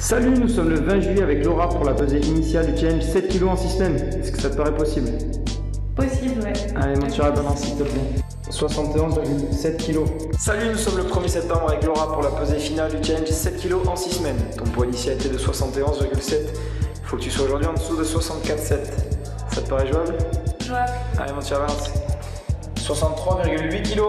Salut, nous sommes le 20 juillet avec Laura pour la pesée initiale du challenge 7 kg en 6 semaines. Est-ce que ça te paraît possible? Possible, ouais. Allez, monte sur la balance s'il te plaît. 71,7 kg. Salut, nous sommes le 1er septembre avec Laura pour la pesée finale du challenge 7 kg en 6 semaines. Ton poids initial était de 71,7. Il faut que tu sois aujourd'hui en dessous de 64,7. Ça te paraît jouable? Jouable. Allez, monte sur la balance. 63,8 kg.